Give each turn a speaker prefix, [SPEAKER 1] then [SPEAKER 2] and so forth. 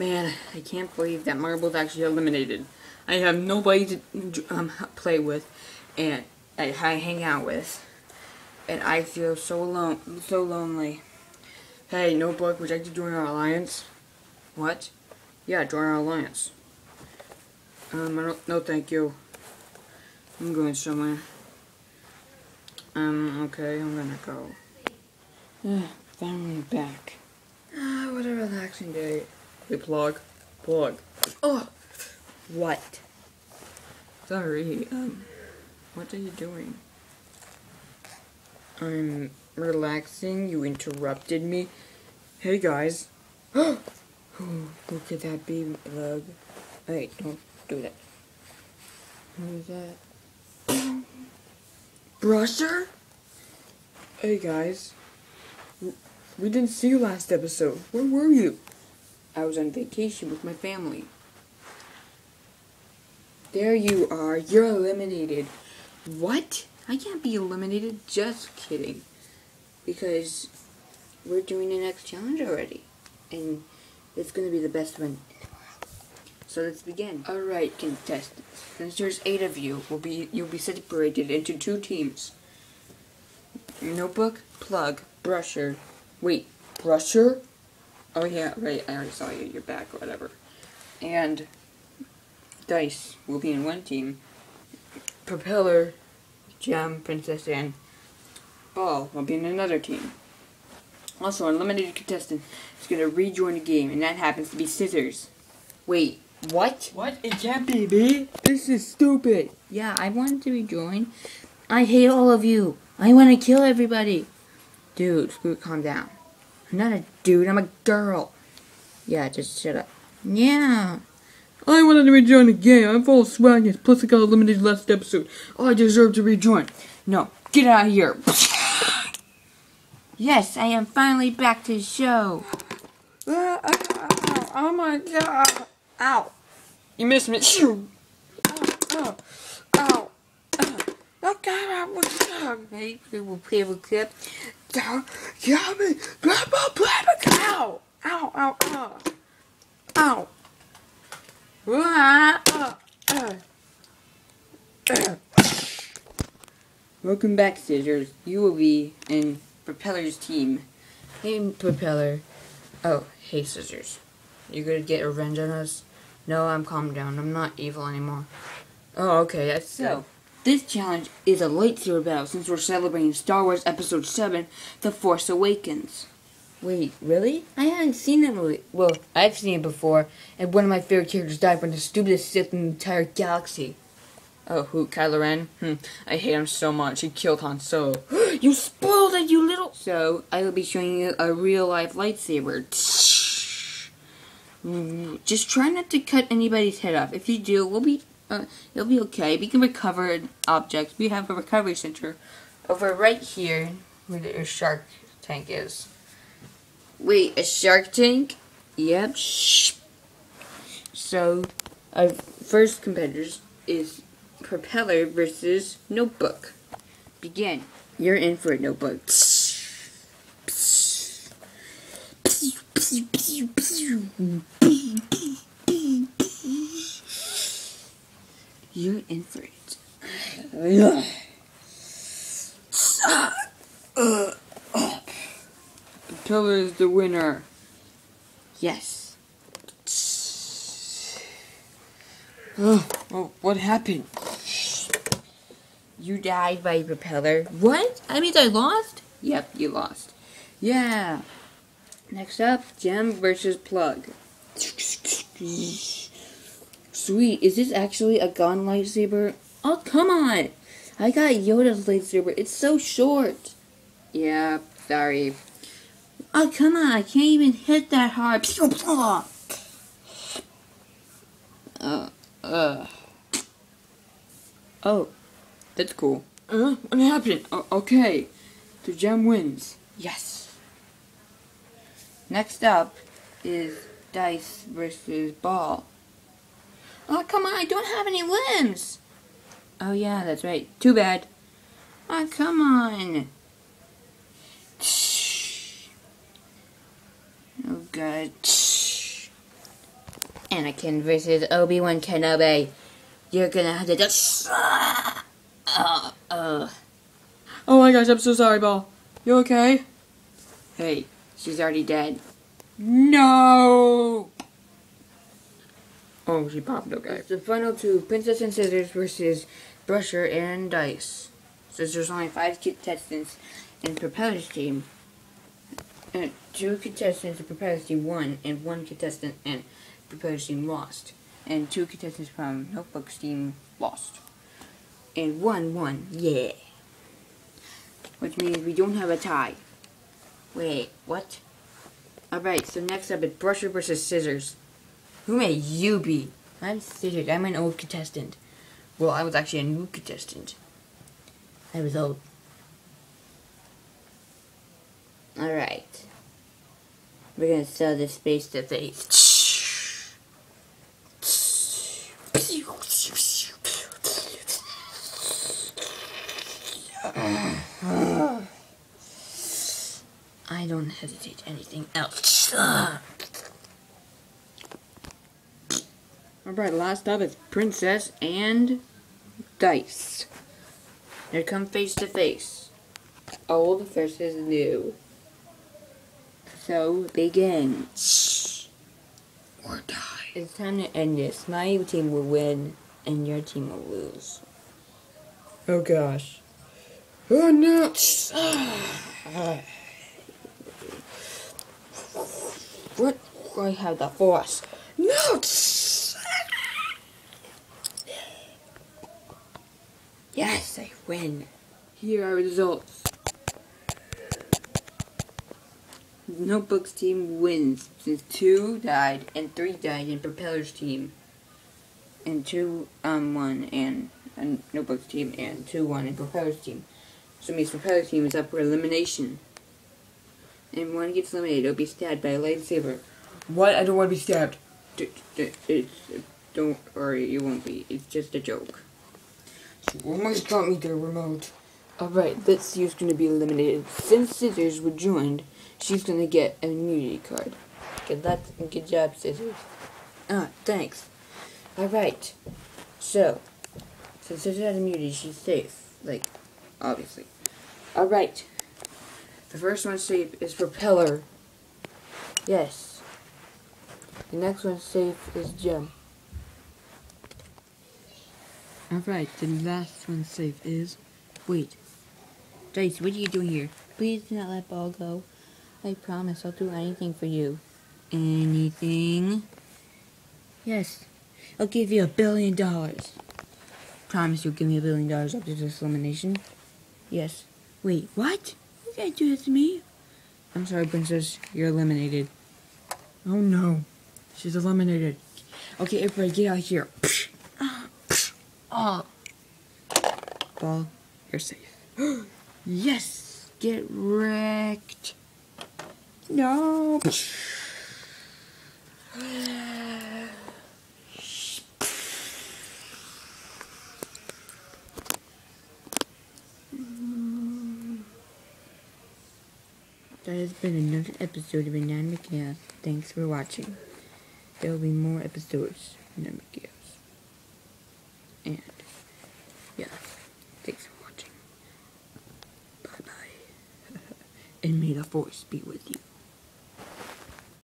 [SPEAKER 1] Man, I can't believe that Marble's actually eliminated. I have nobody to um, play with, and I, I hang out with, and I feel so alone, so lonely. Hey, Notebook, would you like to join our alliance? What? Yeah, join our alliance. Um, I don't, no thank you. I'm going somewhere. Um, okay, I'm gonna go. Uh, finally back. Ah, what a relaxing day. Hey, plug. Plug. Oh! What? Sorry, um, what are you doing? I'm relaxing, you interrupted me. Hey guys. Ooh, look at that baby plug. Hey, don't do that. Who is that? Brusher? Hey guys. We didn't see you last episode. Where were you? I was on vacation with my family. There you are. You're eliminated. What? I can't be eliminated. Just kidding. Because we're doing the next challenge already. And it's going to be the best one. So let's begin. Alright, contestants. Since there's eight of you, will be you'll be separated into two teams. Notebook, plug, brusher. Wait, brusher? Oh yeah, right, I already saw you, you're back, or whatever. And Dice will be in one team. Propeller, Gem, Princess, and Ball will be in another team. Also, an unlimited contestant is going to rejoin the game, and that happens to be Scissors. Wait, what?
[SPEAKER 2] What is that, baby?
[SPEAKER 1] This is stupid. Yeah, I wanted to rejoin. I hate all of you. I want to kill everybody. Dude, screw it, calm down. I'm not a dude, I'm a girl. Yeah, just shut up. Yeah. I wanted to rejoin the game. I'm full of swagger. Plus, I got eliminated last episode. I deserve to rejoin. No, get out of here. yes, I am finally back to the show. Ah, ah, ah, oh my god. Ow. You missed me. Ow, ow, ow. Look at that. Hey, we will play a clip. Don't kill me. Blah, blah, blah, blah. Ow. Ow, ow, ow. Ow. Ah, ah. Ah. Welcome back, Scissors. You will be in Propeller's team. Hey, Propeller. Oh, hey, Scissors. You gonna get revenge on us? No, I'm calm down. I'm not evil anymore. Oh, okay, that's so. This challenge is a lightsaber battle since we're celebrating Star Wars Episode 7, The Force Awakens. Wait, really? I haven't seen that movie. Well, I've seen it before, and one of my favorite characters died from the stupidest Sith in the entire galaxy. Oh, who, Kylo Ren? Hmm, I hate him so much. He killed Han Solo. you spoiled it, you little... So, I will be showing you a real-life lightsaber. Just try not to cut anybody's head off. If you do, we'll be... Uh, it'll be okay. We can recover objects. We have a recovery center over right here where the shark tank is. Wait, a shark tank? Yep. Shh. So, our first competitors is Propeller versus Notebook. Begin. You're in for a notebook. You're in for it. Propeller is the winner. Yes. Oh, oh, what happened? You died by propeller. What? I mean I lost? Yep, you lost. Yeah. Next up, Gem versus Plug. Sweet, is this actually a gun lightsaber? Oh, come on! I got Yoda's lightsaber. It's so short. Yeah, sorry. Oh, come on. I can't even hit that hard. Uh, uh. Oh, that's cool. Uh, what happened? O okay. The gem wins. Yes. Next up is Dice versus Ball. Oh, come on. I don't have any limbs. Oh, yeah, that's right. Too bad. Oh, come on. Oh, God. Anakin versus Obi-Wan Kenobi. You're gonna have to just... Uh, uh.
[SPEAKER 2] Oh my gosh, I'm so sorry, Ball. You okay?
[SPEAKER 1] Hey, she's already dead.
[SPEAKER 2] No! Oh, she popped, okay.
[SPEAKER 1] It's the final two, Princess and Scissors versus Brusher and Dice. Since there's only five contestants in Propeller's team, and two contestants in Propeller's team won, and one contestant in Propeller's team lost. And two contestants from Notebook's team lost. And one won, yeah. Which means we don't have a tie. Wait, what? Alright, so next up is Brusher versus Scissors. Who may you be? I'm Scissors. I'm an old contestant. Well, I was actually a new contestant. I was old. Alright. We're gonna sell this face to face. I don't hesitate anything else. Alright, last up is Princess and Dice. They come face to face. Old versus new. So begin.
[SPEAKER 2] Or die.
[SPEAKER 1] It's time to end this. My team will win and your team will lose.
[SPEAKER 2] Oh gosh. Oh no!
[SPEAKER 1] What? I have the force.
[SPEAKER 2] No!
[SPEAKER 1] Yes, I win. Here are results. Notebook's team wins since two died and three died in Propeller's team. And two um won and, and Notebook's team and two won in Propeller's team. So it means Propeller's team is up for elimination. And one gets eliminated, it'll be stabbed by a lightsaber.
[SPEAKER 2] What? I don't want to be stabbed.
[SPEAKER 1] D- d- It's, don't worry, you won't be. It's just a joke.
[SPEAKER 2] Almost got me there, remote.
[SPEAKER 1] Alright, let's see who's gonna be eliminated. Since Scissors were joined, she's gonna get an immunity card. Good luck and good job, Scissors. Ah, thanks. Alright, so, since Scissors has immunity, she's safe. Like, obviously. Alright. The first one safe is Propeller. Yes. The next one safe is Gem.
[SPEAKER 2] Alright, the last one safe is.
[SPEAKER 1] Wait. Dice, what are you doing here? Please do not let ball go. I promise I'll do anything for you. Anything? Yes. I'll give you a billion dollars. Promise you'll give me a billion dollars after this elimination? Yes. Wait, what? You can't do this to me. I'm sorry, Princess. You're eliminated.
[SPEAKER 2] Oh no. She's eliminated. Okay, everybody, get out of here.
[SPEAKER 1] Oh. Ball, you're safe.
[SPEAKER 2] yes!
[SPEAKER 1] Get wrecked.
[SPEAKER 2] No!
[SPEAKER 1] That has been another episode of Banana McGill. Thanks for watching. There will be more episodes of Banana McGill. And, yeah, thanks for watching. Bye bye. And may the force be with you.